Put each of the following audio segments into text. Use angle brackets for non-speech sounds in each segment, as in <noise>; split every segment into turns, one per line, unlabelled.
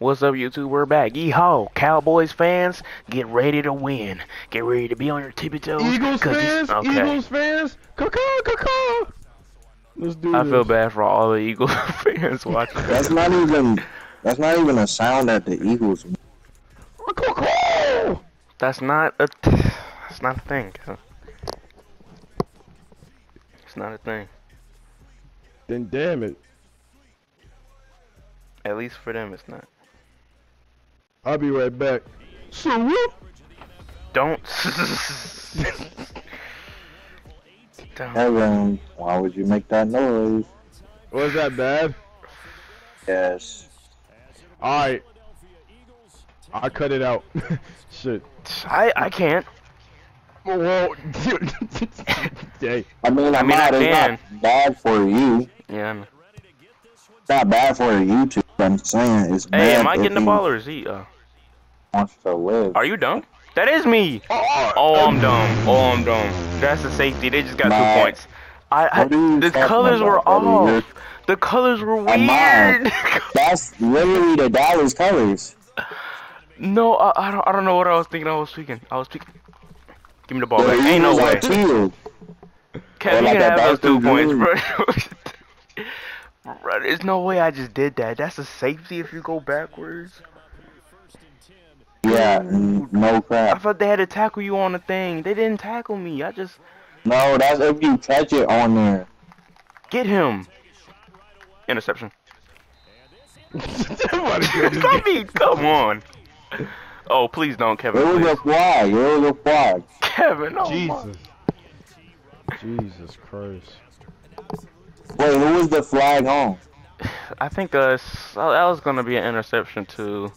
What's up, YouTube? We're back. Yeehaw! Cowboys fans, get ready to win. Get ready to be on your tippy toes.
Eagles fans,
okay.
Eagles fans, caw caw Let's do
I
this.
feel bad for all the Eagles <laughs> fans watching.
That's not even. That's not even a sound that the Eagles.
Caw-caw.
That's not a. That's not a thing. It's not a thing.
Then damn it.
At least for them, it's not.
I'll be right back. So whoop.
Don't. <laughs> Don't.
Evan, why would you make that noise?
Was that bad?
Yes.
Alright. I cut it out. <laughs> Shit.
I I can't.
Whoa. <laughs> Hey.
I mean,
I
I'm
mean, I
not, it's not bad for you.
Yeah. I know.
It's not bad for YouTube. I'm saying it's
Hey,
bad
am I getting the ball or is he? Uh,
wants to live.
are you dumb? That is me. Oh, I'm dumb. Oh, I'm dumb. That's the safety. They just got
Nah.
two points. I, I
What are you
the colors were
about, buddy?
Off. The colors were
I'm
weird. <laughs>
That's literally the Dallas colors.
no, I, I don't. I don't know what I was thinking. I was speaking. I was speaking. Give me the ball
The
back. Ain't no way.
are teal.
Kevin,
like
you can
that
have those two points, bro. <laughs> bro. There's no way I just did that. That's a safety if you go backwards.
Yeah, no
I thought they had to tackle you on the thing. They didn't tackle me. I just
No, that's if you catch it on there.
get him. Interception. <laughs>
Somebody said this
I mean, come on. Oh, please don't, Kevin.
It was
Please.
a flag. It was a flag.
Kevin, oh my.
Jesus. Jesus Christ.
Wait, who was the flag on? <sighs>
I think uh, that was gonna be an interception too.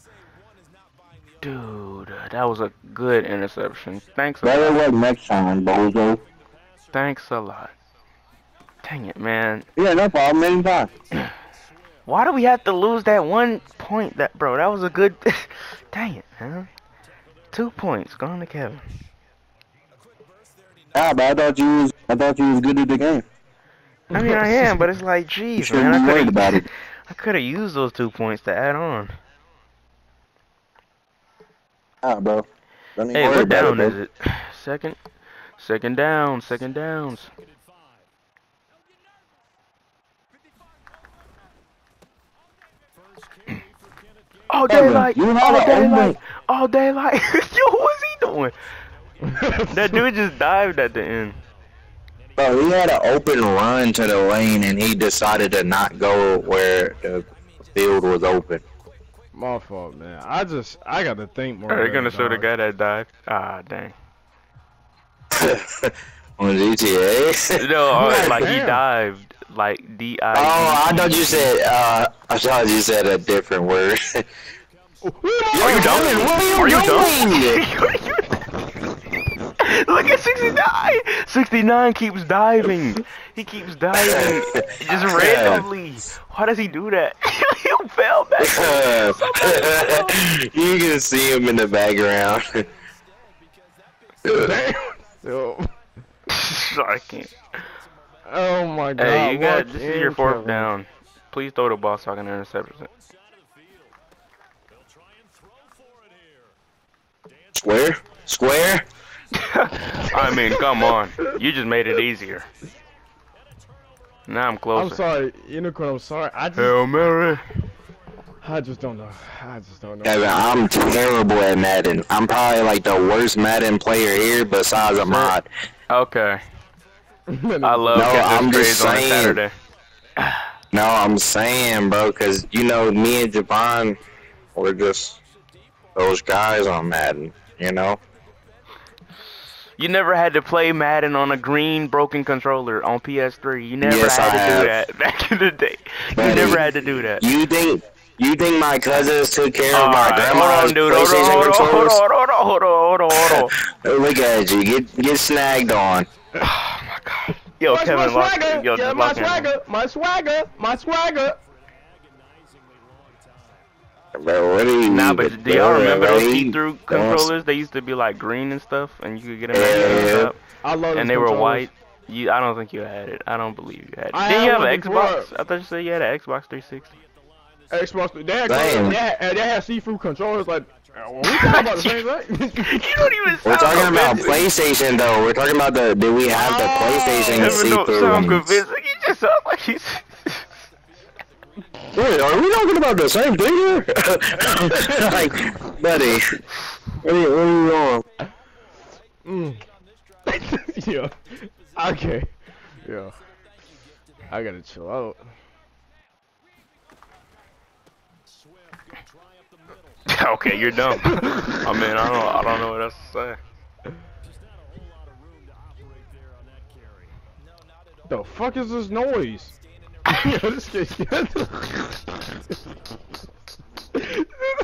Dude, that was a good interception. Thanks a
Better
lot.
luck next time, bozo.
Thanks a lot. Dang it, man.
Yeah, no problem. Anytime. <clears throat>
Why do we have to lose that one point? That bro, that was a good. <laughs> Dang it, man. Two points going to Kevin.
Ah, but I thought you was. I thought you was good at the game.
I mean, I am, but it's like,
You
jeez, man. I could
about
have,
it.
I could have used those two points to add on.
Ah, bro. Don't even
Hey, what down
it,
is it? Second, second down, second downs. All
Kevin,
daylight,
you had
all
an
daylight,
open-
all daylight. <laughs> Yo, what's he doing? <laughs> That dude just dived at the end.
Bro, he had an open run to the lane, and he decided to not go where the field was open.
My fault, man. I just, I gotta think more.
Are they
of
gonna show the guy that dived? Ah, dang. <laughs>
On GTA.
No, uh,
God <laughs>
like he dived, like D I.
Oh, I thought you said. Uh, I thought you said a different word. <laughs>
Are you dumb?
What
Are
are
you
you
dumb? Look at 69! 69 keeps diving. He keeps diving. <laughs> Just randomly. Why does he do that? <laughs> he fell back. <laughs>
you can see him in the background.
Damn. Yo.
I can't.
Oh my god.
Hey, you got
watch
this is your fourth
Kevin.
down. Please throw the ball so I can intercept it.
Square? Square? <laughs>
I mean, come on. You just made it easier. Now I'm
close.
I'm
sorry, Unicorn. I'm sorry. I just,
Hail Mary.
I just don't know. I just don't know.
Kevin, I'm terrible at Madden. I'm probably like the worst Madden player here besides Ahmad.
Okay. <laughs> I love
No, I'm
this
just
grades on
saying.
Saturday. <sighs>
No, I'm saying, bro, because, you know, me and Japan, we're just those guys on Madden, you know?
You never had to play Madden on a green broken controller on PS3. You never
Yes,
had to
I
do that <laughs> back in the day. You never had to do that.
You think you think my cousins took care of my
Alright,
grandma's
hold on, dude. Hold on,
PlayStation
hold on, hold
controllers?
on, hold on, hold on, hold on, hold on. <laughs>
Look at you, get get snagged on. <sighs>
Oh my god. Yo,
Where's
Kevin,
my
lock,
swagger?
yo,
yeah, my
lock in.
swagger, my swagger, my swagger.
Bro, what are you
Nah, but do y'all remember those see-through controllers? They used to be like green and stuff, and you could get them
Yeah,
at
yeah.
the top,
I love
and
those
they were white. You, I don't think you had it. I don't believe you had it.
I
Did you have
one
an
before.
Xbox? I thought you said you had an Xbox 360.
Xbox. They had,
Damn.
they had, they had see-through controllers. Like, uh, we talking <laughs> about the same thing.
You don't even <laughs>
We're talking about. PlayStation though. We're talking about the do we have the
Oh.
PlayStation
Kevin
see
don't
through
sound
ones?
convincing. He just sounds like he's.
Wait, are we talking about the same thing here? <laughs> like, buddy, what are you, what are you on?
mm. <laughs> yeah. Okay. Yeah. I gotta chill out. <laughs>
okay, you're dumb. I mean, I don't, I don't know what else to say.
The fuck is this noise?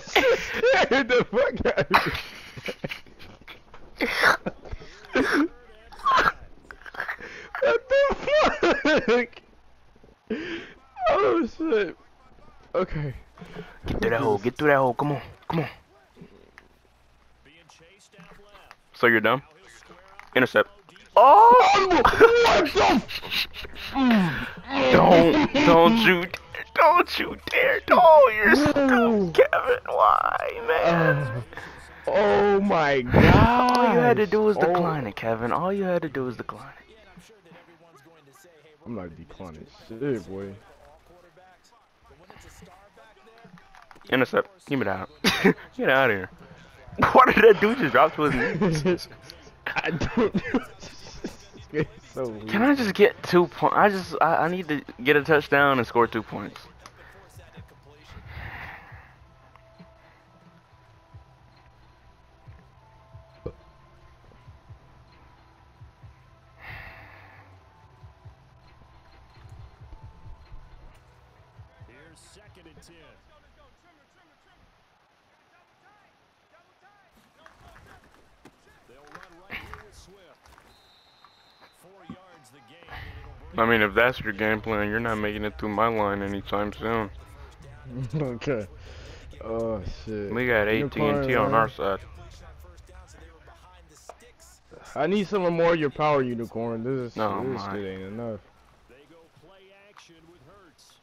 Scared the fuck out of what the fuck? Oh shit. Okay.
Get through that hole. Get through that hole. Come on. Come on. So you're dumb? Intercept. Oh! don't, don't you, don't you dare! Oh, you're
No.
stupid, Kevin. Why, man?
Uh, oh my god.
All you had to do was
Oh.
decline it, Kevin. All you had to do was decline it.
I'm not declining shit, boy.
Intercept. Give me that. Get out of here. What did that dude just drop to his knees? <laughs>
I don't. <laughs> so.
Can I just get two points? I just, I, I need to get a touchdown and score two points.
Here's second and ten. They'll run right here with Swift. Four yards the game. And it'll
I
bring
mean, if that's your game plan, you're not making it through my line anytime soon. <laughs>
okay. Oh shit.
We got AT&T on our side.
I need some more of your power, unicorn. This is
No,
this shit ain't enough.
They go play action with Hurts.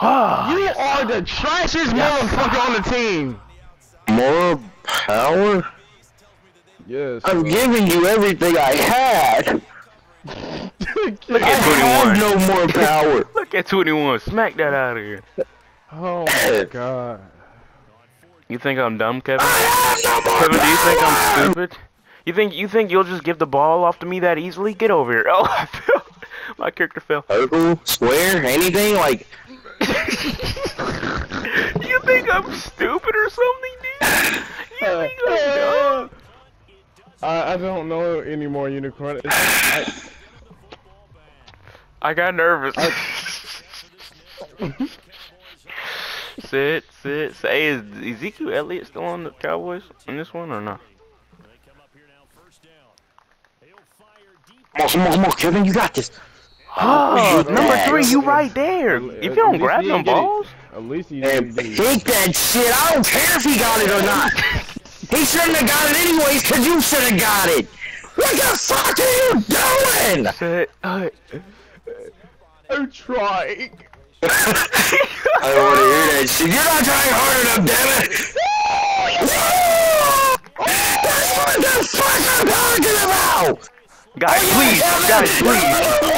Ah,
You are the trashiest motherfucker on the team.
More power?
Yes.
I'm
bro.
giving you everything I had.
Look
I
at
have
21.
no more power. <laughs>
Look at 21. Smack that out of here.
oh my god.
You think I'm dumb, Kevin?
I have no more
Kevin, do you think I'm stupid? You think you think you'll just give the ball off to me that easily? Get over here. <laughs> Oh, I fell. My character fell.
Circle, square, anything like <laughs>
you think I'm stupid or something, dude? You think I'm uh, dumb?
I, I don't know anymore, unicorn. It's, I,
I got nervous. <laughs> sit, sit, say, is Ezekiel Elliott still on the Cowboys in this one or not?
They come up here now, first down. He'll fire deep.
Come on, come on, come on, Kevin, you got this.
Oh, number
yeah.
three, you right there. If you don't grab
he
them
didn't get it.
balls,
at least he
And that shit. I don't care if he got it or not. <laughs> he shouldn't have got it anyways, cause you should have got it. What the fuck are you doing?
I'm trying. <laughs>
I don't want to hear that shit. You're not trying hard enough, damn it. That's what the fuck I'm talking about.
guys, please, guys, please.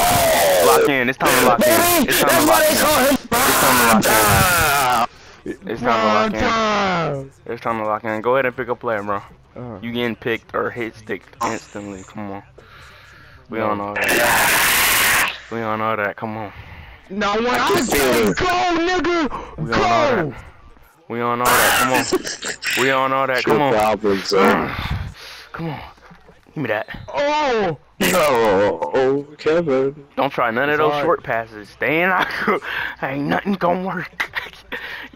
Lock in. It's time to lock in. It's time to lock in.
him
time to
Prime
It's time to lock in. It's time to lock in. Go ahead and pick a player, bro.
Uh,
You getting picked or hit sticked instantly. Come on. We all know that. We all know that. Come on.
now when
I
say go, nigga,
We all know
go.
that. We all know that. Come on. We all know that. Come on.
problem, <clears throat> son.
Come on. Give me that.
Oh,
No, Kevin.
Don't try none of those
Sorry.
short passes. Stay in. <laughs> Ain't nothing gonna work.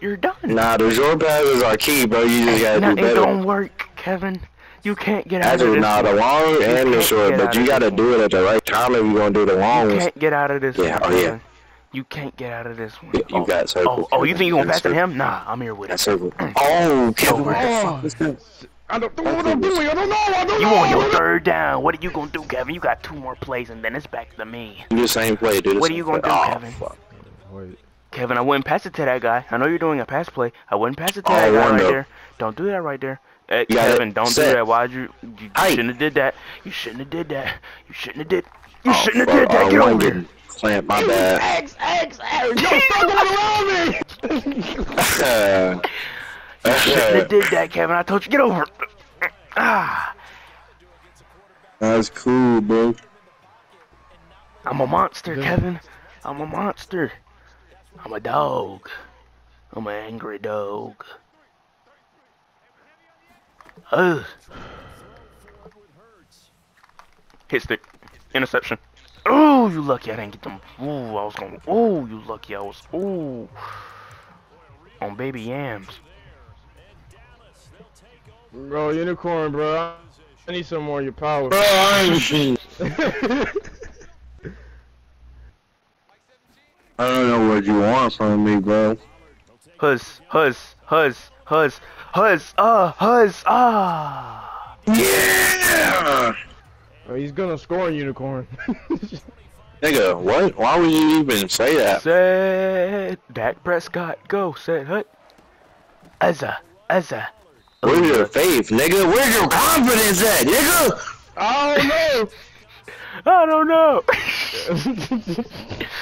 You're done.
Nah, the short passes are key, bro. You just gotta do
Nothing
better.
gonna work, Kevin. You can't get out
That's
of this.
nah, the long and the short, but you gotta do it at the right time if you're gonna do the long
You can't get out of this
Yeah,
one.
oh, yeah.
You can't get out of this one.
You
oh,
got oh, circle.
oh, oh, you think you gonna pass to him? Nah, I'm here with it.
circle. Oh, Kevin, what the
Oh.
Fuck was that?
I don't know what I'm doing. I don't know. I don't
You
know.
on your third down. What are you gonna do, Kevin? You got two more plays and then it's back to me.
Do the same play, do the
What are you gonna
play.
do,
oh,
Kevin?
Fuck.
Kevin, I wouldn't pass it to that guy. I know you're doing a pass play. I wouldn't pass it to
Oh,
that guy right
Rondo.
there. Don't do that right there. Hey,
You it.
Kevin, don't do that. Why'd you? You
Hey.
shouldn't have did that. You shouldn't have did that. You shouldn't have did. You
Oh,
shouldn't have did that.
I
Get over here.
getting clamped, my bad.
X, X, X. Yo, stop <laughs> going around me. <laughs> <laughs>
Uh, You shouldn't have did that, Kevin. I told you get over. it. Ah,
That's cool, bro.
I'm a monster, Kevin. I'm a monster. I'm a dog. I'm an angry dog. Ugh. Hit stick. Interception. Oh, you lucky I didn't get them. Ooh, I was going. Oh, you lucky I was. Ooh. On baby yams.
Bro, unicorn, bro. I need some more of your power.
Bro, I ain't <laughs> I don't know what you want from me, bro.
Huzz, huzz, huzz, huzz, huzz, ah, huzz, ah.
Yeah!
Oh, he's gonna score a unicorn. <laughs>
Nigga, what? Why would you even say that?
Set. Dak Prescott, go. Set. Hut. Azza. Azza.
Where's your faith, nigga? Where's your confidence at, nigga?
I don't know. <laughs>
I don't know. <laughs>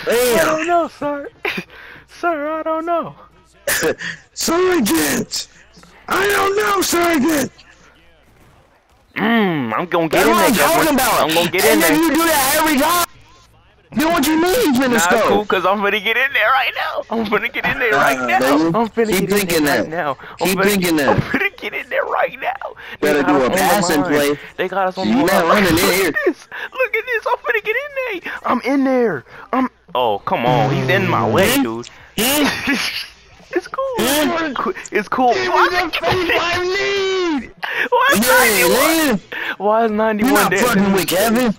no!
I don't know, sir. <laughs> sir, I don't know.
Sergeant! I don't know, Sergeant!
Mmm, I'm gonna get
That's
in
what
there,
I'm talking about!
I'm gonna get
and
in
then
there.
you do that every time! Then what you mean, finna
Nah, cool, cause I'm finna get in there right now. I'm finna get in there right now. I'm finna
keep
get in there right now. I'm
Keep thinking that.
I'm finna get in there right now.
Better do a
the
passing play.
They got us on the
not
line.
running in
Look
here.
at this. Look at this. I'm finna get in there. I'm in there. I'm. Oh, come on. He's in my way, dude. <laughs> it's cool. It's cool. It's cool. Why,
I need!
why is
Yeah,
91?
man.
Why is 91
You're not fucking with Kevin.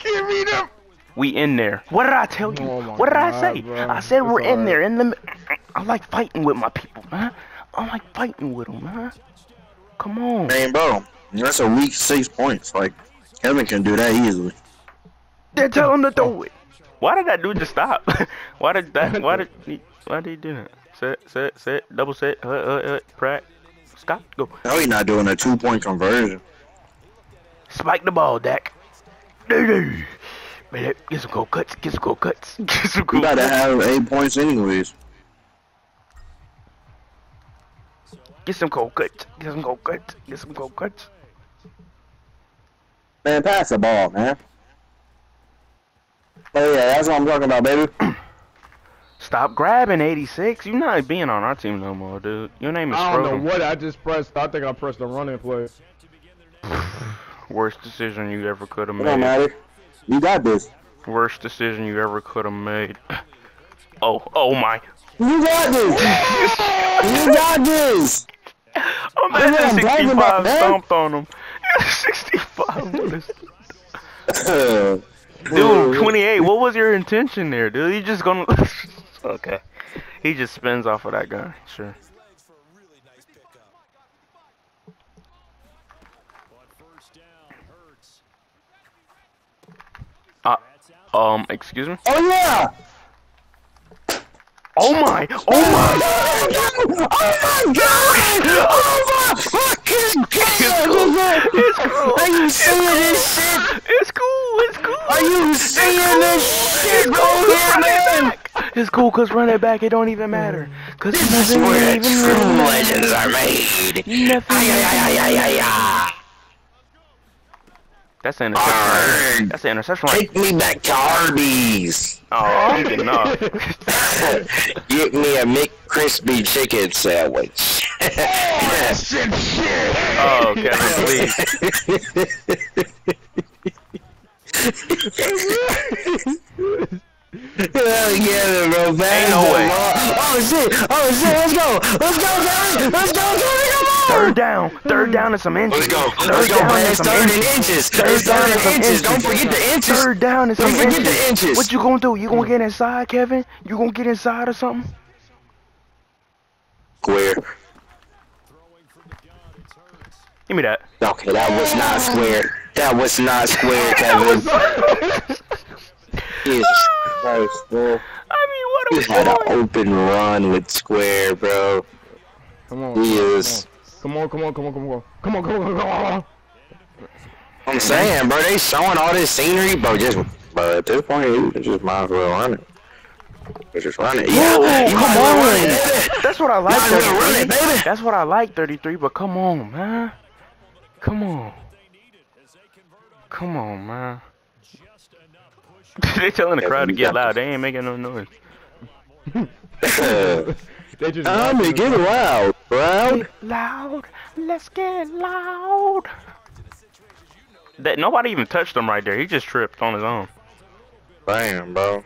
Give me them!
We in there. What did I tell you?
Oh
what did I say?
bro.
I said we're in
alright.
there. In the. I like fighting with my people, man. I like fighting with them, man. Come on.
Man, bro, that's a weak six points. Like, Kevin can do that easily.
They tell him to throw oh. it. Why did that dude just stop? <laughs> why did that? Why did <laughs> he? Why did he do that? Set, set, set, double set, hut, hut, hut, pratt. Stop, go.
No, he's not doing a two point conversion.
Spike the ball, Dak. Man, get some cold cuts. Get some cold cuts. <laughs> Get some
You gotta have eight points anyways.
Get some cold cuts. Get some cold cuts. Get some cold cuts.
Man, pass the ball, man. Oh yeah, that's what I'm talking about, baby. <clears throat>
Stop grabbing 86. You're not being on our team no more, dude. Your name is
I don't know what I just pressed. I think I pressed the running play. <laughs>
Worst decision you ever could have
made. don't matter. You got this.
Worst decision you ever could have made. <laughs> Oh, oh my.
You got this. <laughs> you got this.
I'm at
I'm bragging about
65 stomped on him. <laughs> 65 with. Dude,
Dude,
28. What was your intention there, dude? You just gonna. okay. He just spins off of that guy. Sure.
legs for a really nice pickup. But first down hurts.
Uh,
That's out.
Um, excuse me?
Oh yeah.
Oh my! Oh my!
Oh my god! Oh my fucking god!
It's cool.
Are you seeing this shit?
It's cool. It's cool.
Are you seeing this shit,
It's cool 'cause run it back. It's cool cause run it back. It don't even matter. Cause it
This is where
even
true legends are made.
Nothing.
Ay, ay, ay, ay, ay, ay, ay.
That's an interception.
Arrgh.
That's an interception.
Take me back to Arby's.
Oh, I'm getting off. <laughs>
Get me a McCrispy chicken sandwich. <laughs>
Oh, Kevin, please.
Hell yeah, bro. Pass
no way.
Oh shit! Oh shit! Let's go! Let's go, Kevin! Let's go, Kevin! Come on!
Third down. Third down and some inches.
Let's go!
Third
Let's go,
down
man!
and some
third
inches.
inches.
Third
It's
down and
and
some
inches.
inches.
Don't forget the inches.
Third down and
Don't forget
inches.
the inches.
What you gonna do? You gonna get inside, Kevin? You gonna get inside or something?
Square.
Throwing from the gun. It's Hurts.
Give me that.
Okay, that was not square. That was not square, <laughs> Kevin. Jesus <laughs> Christ, bro.
I mean, what are
You
we
had an open run with Square, bro.
Come on.
He
come on,
is.
Come on, come on, come on, come on. Come on, come on, come on, come on.
I'm saying, bro, they showing all this scenery, bro. Just, bro, at this point, you just might as well run it. You Just run it. Yeah,
Whoa,
you
come
might as well run
on. That's what I like,
Might run it, baby.
That's what I like, 33. But come on, man. Come on. Come on, man. <laughs> they telling the crowd to get loud. They ain't making no noise. <laughs>
They just uh,
I'm um, gonna get loud, crowd.
Loud. Let's get loud. That nobody even touched him right there. He just tripped on his own.
Damn, bro.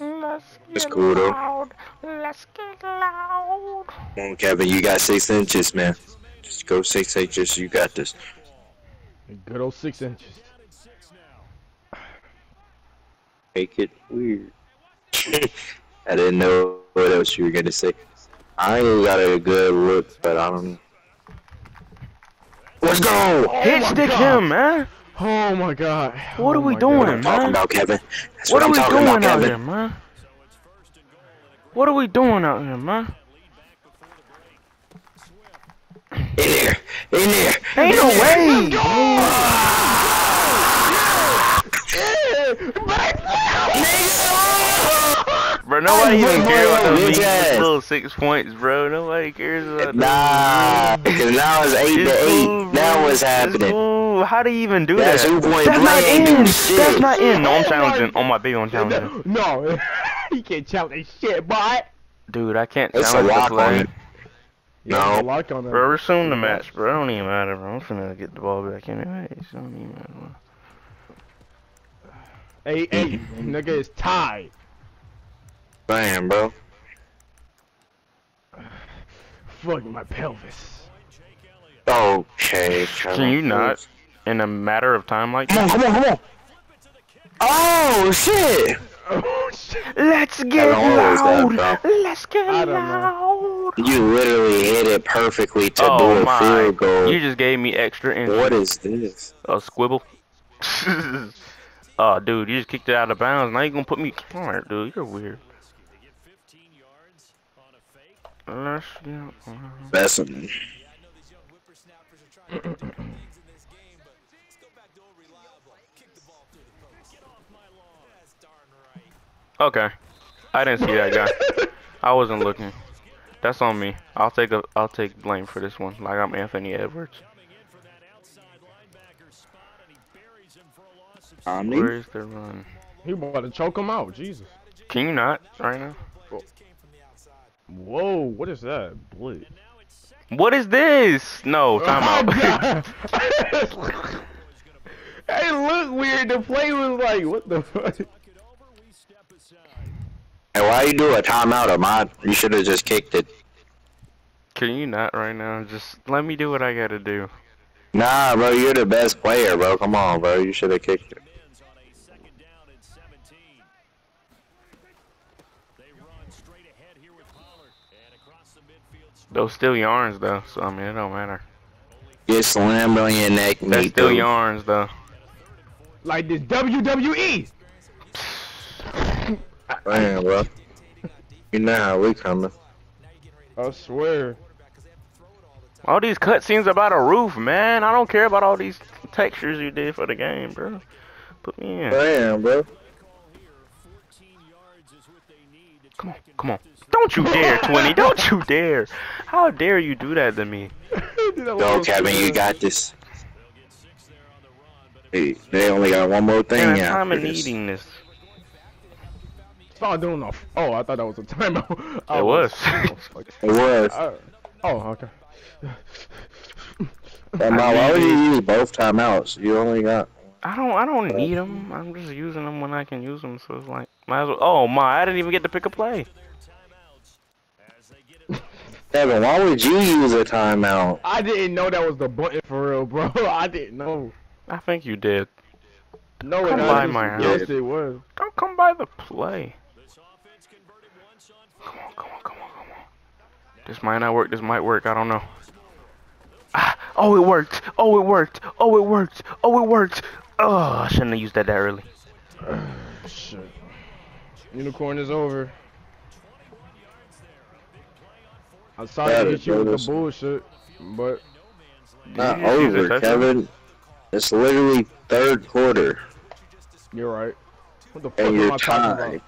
Let's
It's cool, though.
loud. Let's get loud.
Come on, Kevin, you got six inches, man. Just go six inches. You got this.
Good old six inches.
Make it weird. <laughs> I didn't know what else you were gonna say. I ain't got a good look, but I don't. Let's go.
Hit oh
my
stick
God.
him, man.
Oh my god.
What
Oh
are we
my
doing,
What
God.
I'm talking
man?
about, Kevin. That's
What
what,
are
I'm
we
talking
doing
about,
out
Kevin.
here, man? What are we doing out here, man?
In there, in there.
Ain't no way. Bro, nobody even cares about those little six points, bro. Nobody cares about
Nah, because now it's eight to
It's
eight. now what's happening?
cool. How do you even do
That's
that?
two point
That's not in. That's not in. No, I'm
Oh my-
challenging. On my big, I'm challenging.
No, <laughs> he can't challenge shit, boy.
Dude, I can't
It's
challenge the play.
it.
Yeah,
No.
lock on that.
Bro, resume the match, bro. It don't even matter, bro. I'm finna get the ball back anyway. It don't even matter.
Hey, hey, nigga is tied.
Damn, bro.
Fuck my pelvis.
Okay.
Can you not? In a matter of time like
Come on, come on, come on. Oh shit!
Oh shit.
Let's get
don't know
loud.
that,
Let's get
I don't
loud.
You literally hit it perfectly to
Oh
do a
my!
field goal.
You just gave me extra inches.
What is this?
A squibble. <laughs> oh, dude, you just kicked it out of bounds. Now you're gonna put me? Come here, dude. You're weird. Let's get.
That's
Okay. I didn't see that guy. I wasn't looking. That's on me. I'll take a. I'll take blame for this one. Like I'm Anthony Edwards.
Omni.
Where is the run?
He about to choke him out. Jesus.
Can you not right now?
Whoa, what is that? Blade.
What is this? No,
Oh,
timeout.
hey, <laughs> look weird. The play was like, what the fuck?
Hey, why you do a timeout or mod? You should have just kicked it.
Can you not right now? Just let me do what I gotta do.
Nah, bro, you're the best player, bro. Come on, bro. You should have kicked it.
Those still yarns though, so I mean it don't matter.
Get slammed on your neck,
That's
me
still
too.
yarns though.
Like this. WWE.
Damn, bro. You know how we coming.
I swear.
All these cutscenes about a roof, man. I don't care about all these textures you did for the game, bro. Put me in.
Damn, bro.
Come on, come on. Don't you dare, 20. Don't you dare. How dare you do that to me?
Go, Kevin. You got this. Hey, they only got one more thing
Man,
yeah.
time of needing this.
Start doing off. Oh, I thought that was a timeout. I <laughs>
It was. <laughs>
like,
It was.
uh, oh, okay.
But now, why would you use both timeouts? You only got.
I don't I don't need them. I'm just using them when I can use them. So it's like, might as well. Oh my, I didn't even get to pick a play.
Kevin, why would you use a timeout?
I didn't know that was the button for real, bro. <laughs> I didn't know.
I think you did.
No,
Come
it
by
wasn't.
my house.
Yes, it was.
Don't come by the play. Come on, come on, come on, come on. This might not work. This might work. I don't know. Ah, oh, it worked. Oh, it worked. Oh, it worked. Oh, it worked. Oh, I shouldn't have used that that early. <sighs>
Shit. Unicorn is over. I'm sorry
Yeah,
to hit you with the bullshit, but
Not
Did you see the
over. Kevin. It's literally third quarter,
you're right. What the fuck
and
am
you're
I talking about?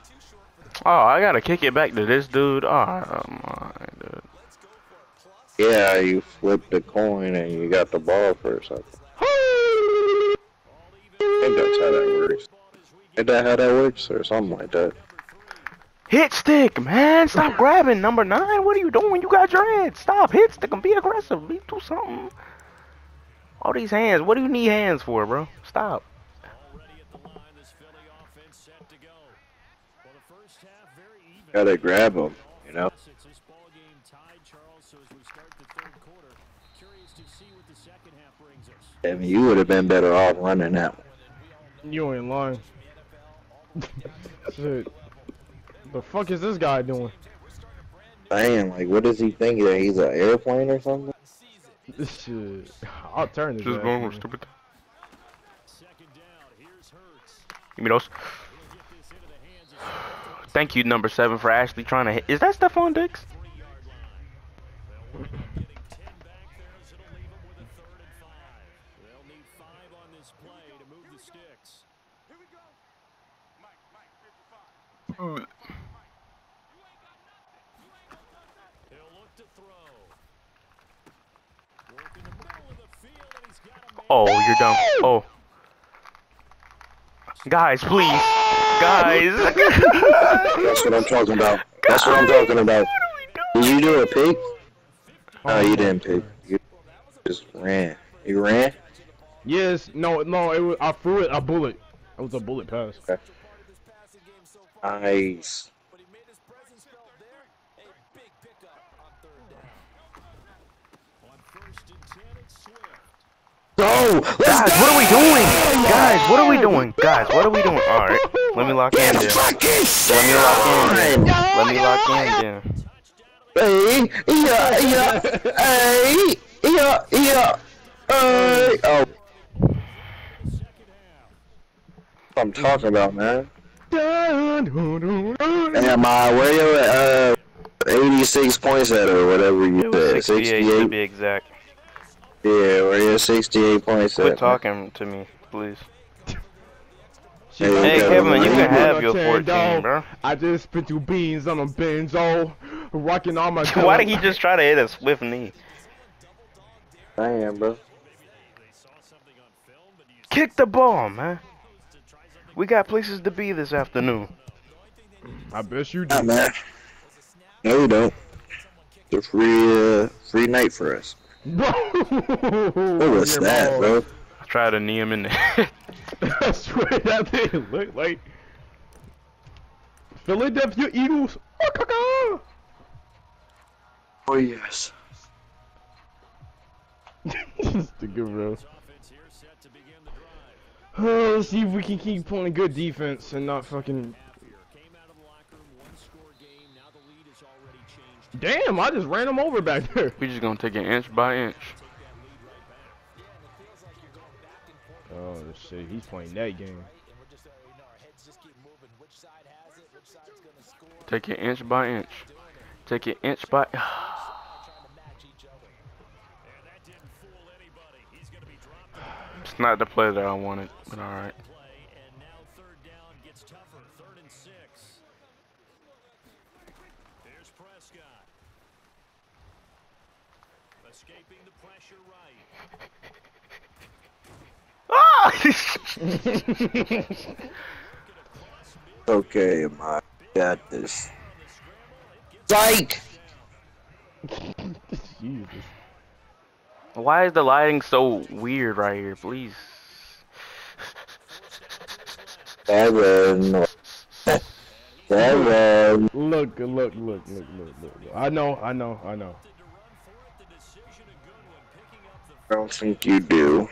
Oh, I gotta kick it back to this dude. Oh my dude.
Yeah, you flipped the coin and you got the ball for a second. I think that's how that works. Is that how that works, or something like that?
Hit stick, man. Stop <laughs> grabbing number nine. What are you doing? You got your head. Stop. Hit stick and be aggressive. Be do something. All these hands. What do you need hands for, bro? Stop.
Already at the line, this Philly offense set to go. Well, the first half very even.
Gotta grab them, you know.
It's this ball game tied, Charles. So as we start the third quarter, curious to see what the second half brings us.
I mean, you would have been better off running that one.
You ain't lying. <laughs> Shit. The fuck is this guy doing?
Damn, like, what does he think? That he's an airplane or something?
This shit. I'll turn this.
Just
ass,
going
man.
with stupid.
Second down. Here's Hurts.
Give me those.
He'll get this <sighs> into the hands of
Thank you, number seven, for actually trying to hit. Is that Stefon Diggs? <laughs>
three-yard line. They'll wind up getting 10 back there, so it'll leave them with a third and five. They'll need five on this play to move the sticks. He'll look to throw. Work in the middle of the field, and he's got a man.
Oh, you're dumb. Oh. Guys, please. Guys. <laughs>
That's what I'm talking about. That's what I'm talking about. Did you do a pick? No, oh. you didn't pick. You just ran. You ran?
Yes. No. No. It was. I threw it. A bullet. It was a bullet pass.
Nice.
On first and 10, it's Swift.
Go!
Guys, what are we doing? Guys, what are we doing? Guys, what are we doing? All right, let me lock in then. Let me lock in then. Let me lock in then.
Hey, yeah, yeah, hey, yeah, yeah, hey. Oh. I'm talking about, man. Am I where you at? Uh, 86 points at or whatever you said.
68 to be exact.
Yeah, where you 68 points
Quit talking to me, please.
Hey,
Hey, Kevin, you can have your 14, bro.
I just spit two beans on a benzo, rocking all my. <laughs>
Why did he just try to hit a swift knee?
Damn, bro.
Kick the ball, man. We got places to be this afternoon.
I bet you
Nah,
do.
man. No, we don't. It's a free, uh, free night for us.
Bro.
What was that, bro?
I tried to knee him in the head. <laughs>
I swear that thing looked like Philadelphia Eagles. Oh, caca.
Oh, yes.
Just to give real.
Offense here set to begin the drive. <sighs>
Uh, let's see if we can keep playing good defense and not fucking.
Came out of the locker room, one score game. Now the lead has already changed.
Damn, I just ran him over back there.
We just gonna take it inch by inch.
Oh shit, he's playing that game.
Take it inch by inch. Take it inch by.
And that didn't fool anybody. He's <sighs> going to be dropped
It's not the play that I wanted, but all right.
play. And now third down gets tougher. Third and six. Here's Prescott. Escaping the pressure right.
Ah!
Okay, my got this. Psych!
Jesus.
Why is the lighting so weird right here? Please.
Seven. Seven.
Look, look, look, look, look, look, look. I know, I know, I know.
I don't think you do.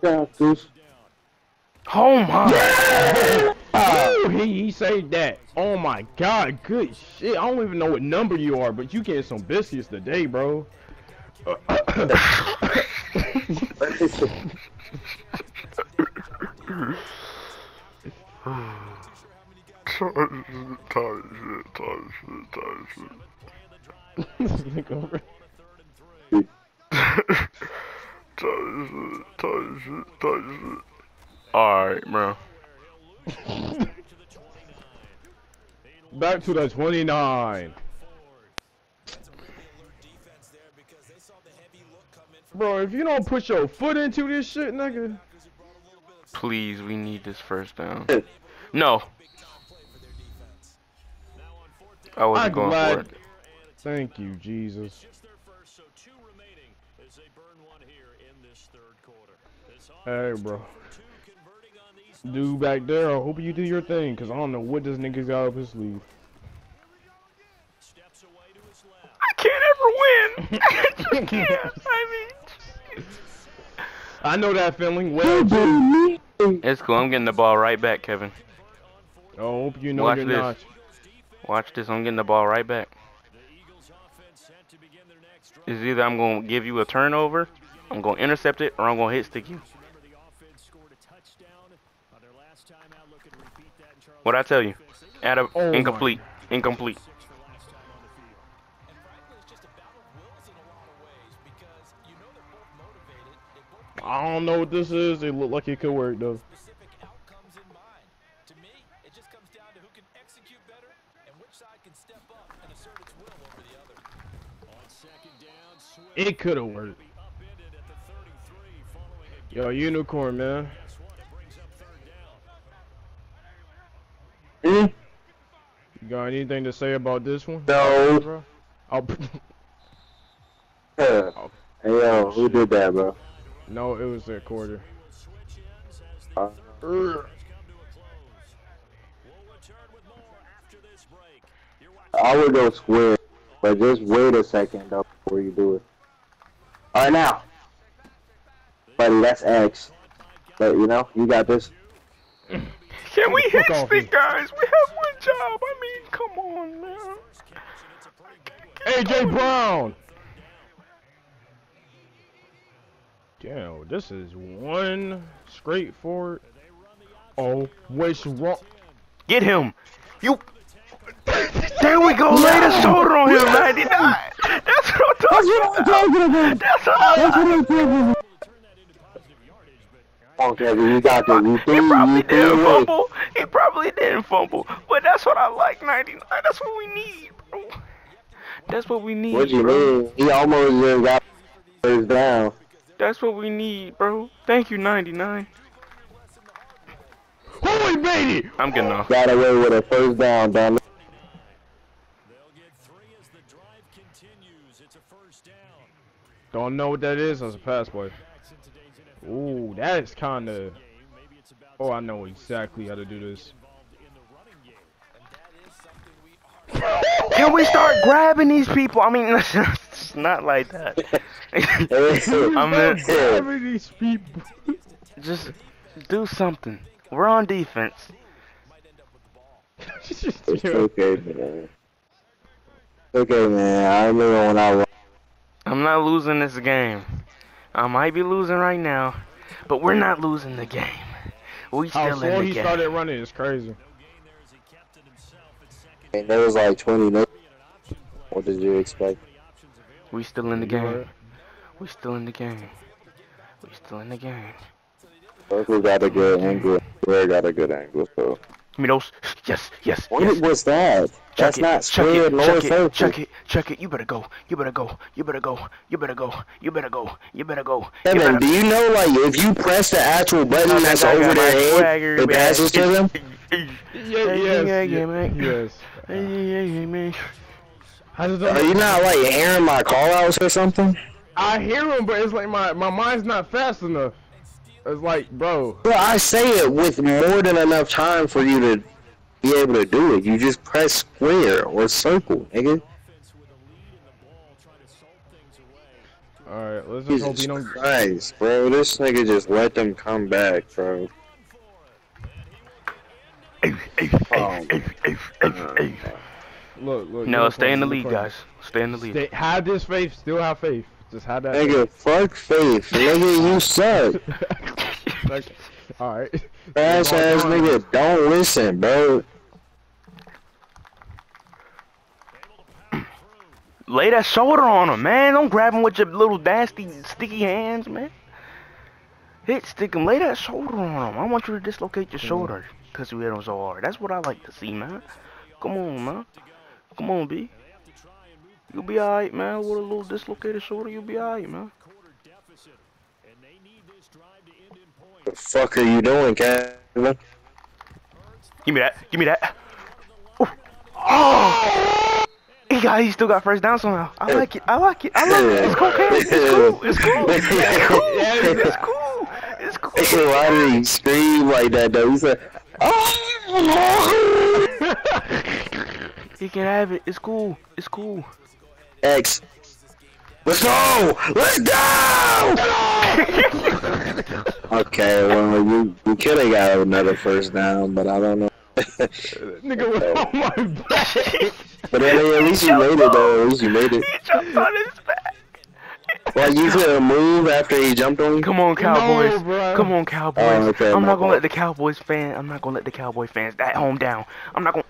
Back to Pollard.
Got this.
Down.
Oh my! <laughs>
Oh, he, he saved that. Oh my god, good shit. I don't even know what number you are, but you getting some biscuits today, bro.
Alright, bro.
Back to the 29.
Defense there because they saw the heavy look come in from
Bro, if you don't put your foot into this shit, nigga.
Please, we need this first down. No. I wasn't
I'm
going
glad.
for it.
Thank you, Jesus.
just their first, so two remaining as they burn one here in this third quarter. This
Hey, bro.
two converting on these
Dude back there, I hope you do your thing, because I don't know what this nigga's got up his sleeve.
steps away to his left.
I can't ever win. <laughs> I <laughs> can't. I mean,
I know that feeling well, too.
it's cool. I'm getting the ball right back, Kevin.
I hope you know
Watch
you're
this.
not.
Watch this. I'm getting the ball right back.
The Eagles offense set to begin their next drive.
It's either I'm going to give you a turnover, I'm going to intercept it, or I'm going to hit stick you. Ways tell you
know they're both motivated. They
I don't know what this is. It look like it could work, though.
specific outcomes in mind. To me, it just comes down to who can execute better and which side can step up and assert its will over the other. On second down, Swift
It could have worked.
be upended at the 33 following a
Yo, unicorn, man.
Hmm?
You got anything to say about this one?
No. <laughs>
bro? Oh,
Uh, Hey yo, who did that, bro?
no, it was that quarter.
Switch ends as the
Uh,
has come to a close. We'll return with more after this break. You're watching
I would go square, but just wait a second though before you do it. All right now, buddy, that's X. But you know, you got this. <clears throat>
Can we hit stick, guys? We have one job. I mean, come on, man.
AJ Brown. Damn, this is one straightforward. Oh, what's wrong?
Get him. You. There we go. Lay the shoulder on him, 99. That's what I'm talking about. That's what I'm talking about.
Okay, you got this. You
He
threw,
probably
you
didn't
threw it.
fumble. He probably didn't fumble. But that's what I like, 99. That's what we need, bro. That's what we need,
What you
bro.
mean? He almost just got first down.
That's what we need, bro. Thank you, 99.
Oh, he made it!
I'm getting off.
Got away with a first down, damn it.
They'll get three as the drive continues. It's a first down.
Don't know what that is as a pass play. Ooh, that is kind of.
game. Maybe it's about
Oh, I know exactly how to do this.
involved in the running game. And that is something we are
Can we start grabbing these people? I mean, <laughs> it's not like that. <laughs> I mean,
Grabbing these people. <laughs>
just do something. We're on defense.
It's okay, man. It's okay, man. I remember when I.
I'm not losing this game. I might be losing right now, but we're not losing the game. We
How
still
slow
in
he
the
started
game.
running is crazy.
no gain there as he kept it himself at.
And there was like 20 minutes. What did you expect?
We still in the game.
alright?
We still in the game. We still in the game.
Berkeley got a good angle. Square got a good angle, so.
Give me. Yes, yes,
What
yes.
was that?
Chuck
That's
it,
not
chuck
square
it,
nor
chuck it,
circle.
chuck it, chuck it. You better go. You better go. You better go. You better go. You better go. You better go. You
Kevin,
better
do you know like if you press the actual button that's over their head,
swagger
it
back.
passes to them?
Yeah,
Hey,
yes, yes.
Hey, hey, hey, man.
How does
Are you not like hearing my call outs or something?
I hear him, but it's like my my mind's not fast enough. It's like, bro,
Bro, I say it with more than enough time for you to be able to do it. You just press square or circle, nigga.
Alright, let's just hope
Jesus
he don't.
Christ, bro. This nigga just let them come back, bro.
Hey, hey,
Oh.
Look, look.
No, stay in the lead, guys. Stay in the lead.
Stay, have this faith. Still have faith. Just have that.
Nigga, fuck faith. <laughs> Nigga, you suck.
Okay. Alright.
Ass ass nigga, don't listen, bro.
Lay that shoulder on him, man. Don't grab him with your little nasty, sticky hands, man. Hit stick him. Lay that shoulder on him. I want you to dislocate your shoulder because you hit him so hard. That's what I like to see, man. Come on, man. Come on, B. You'll be alright, man. With a little dislocated shoulder, you'll be alright, man.
What the fuck are you doing, Kevin?
Give me that. Give me that. Ooh. Oh! He got. He still got first down somehow. I like it. I like it. I like it. It's cool. <laughs> It's cool. It's cool. It's cool. It's cool. It's cool.
Why did he scream like that, though? He said, oh!
He can have it. It's cool. It's cool.
X. Let's go! Let's go! <laughs> okay, well, you, you could have got another first down, but I don't know. <laughs>
Nigga was on my back.
But I mean, at least you made it, though. At least you made it.
He jumped on his back.
Like, you could have moved after he jumped on you?
Come on, Cowboys.
bruh.
Come on, Cowboys.
Oh, okay,
I'm
my
not gonna
fault.
let the Cowboys fan. I'm not gonna let the Cowboy fans that home down. I'm not gonna.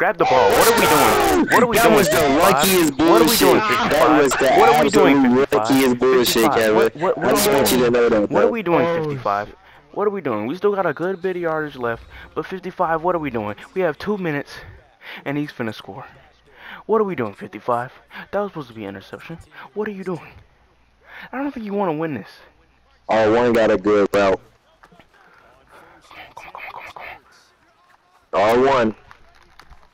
Grab the ball. What are we doing? What are we
that
doing?
Was the luckiest
what are we doing?
That was the
what are we doing?
luckiest bullshit, Kevin.
What, what, what,
I just want you to know that.
What are we doing? 55. What are we doing? We still got a good bit of yardage left, but 55. What are we doing? We have two minutes, and he's finna score. What are we doing, 55? That was supposed to be an interception. What are you doing? I don't think you want to win this.
Oh, one got a good route.
Come on, come on, come on, come on.
Oh, one.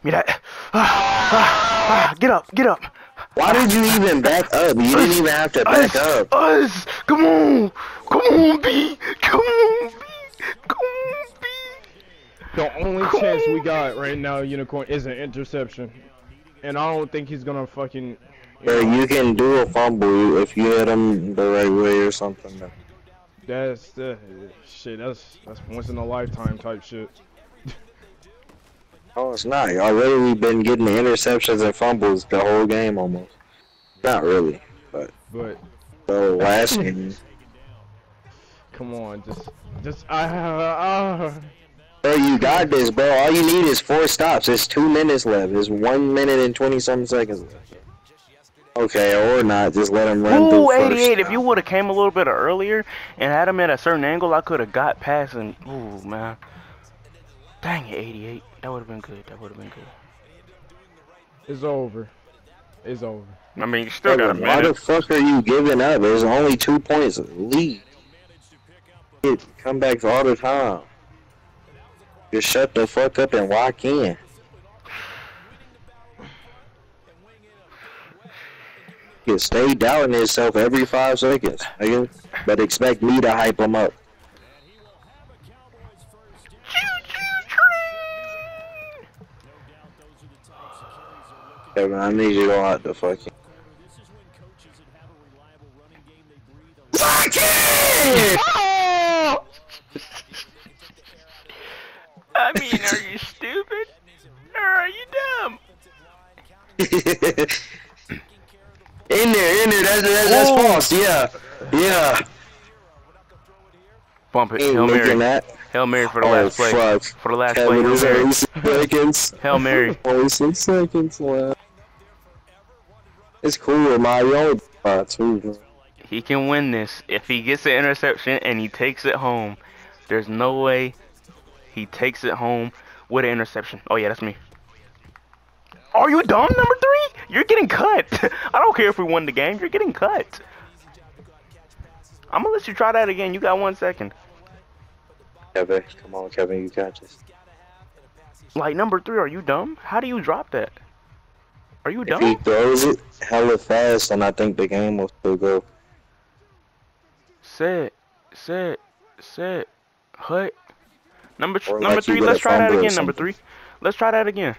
Mira. Eh, ah, ah, ah, get up, get up.
Why did you even back up? You didn't even have to back
us,
up.
Us, come on, come on, B, come on, B, come on, B.
The only come chance we got right now, Unicorn, is an interception, and I don't think he's gonna fucking. You, yeah,
you can do a fumble if you hit him the right way or something.
That's the uh, shit. That's that's once in a lifetime type shit.
Oh, it's not. Already we've been getting the interceptions and fumbles the whole game almost. Not really, but
But
the last <laughs> game.
come on, just just uh, uh,
Bro, you got this, bro. All you need is four stops. It's two minutes left. It's one minute and twenty something seconds left. Okay, or not. Just let him run
Ooh,
through first.
88. If you would have came a little bit earlier and had him at a certain angle, I could have got past him. Ooh, man. Dang it, 88. That would have been good. That would have been good.
it's over. It's over.
I mean, you still got a
Why the fuck are you giving up? There's only two points lead. Get comebacks all the time. Just shut the fuck up and walk in. You stay doubting yourself every five seconds, nigga. But expect me to hype them up. Kevin, I need you to go out the fucking. Lock in! <laughs>
I mean, are you stupid? Or are you dumb? <laughs>
in there, in there. That's that's, that's
Oh.
false. Yeah, yeah.
Bump it.
Ain't
Hail
making
Mary.
that.
Hail Mary for the
Oh
last play.
fuck.
For the last play. Hail Mary.
only six seconds.
Hail Mary. <laughs>
Only oh, six seconds left. It's cool, ma. You only uh, two.
He can win this if he gets the interception and he takes it home. There's no way he takes it home with an interception. Oh yeah, that's me. Are you dumb, number three? You're getting cut. <laughs> I don't care if we won the game. You're getting cut. I'm gonna let you try that again. You got one second.
Kevin, come on, Kevin, you got this.
Like number three, are you dumb? How do you drop that? Are you
If he
dumb?
throws it hella fast, and I think the game will still go.
Sit, sit, sit, hut. Number th-
Or
number
like
three. Let's try that again. Number three. Let's try that again.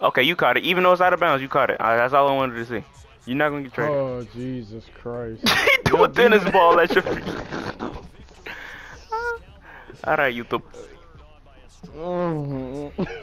Okay, you caught it. Even though it's out of bounds, you caught it. Uh, that's all I wanted to see. You're not gonna get traded.
Oh Jesus Christ. <laughs>
he threw a tennis ball at your feet. <laughs> All right, YouTube.
Mhm. <laughs>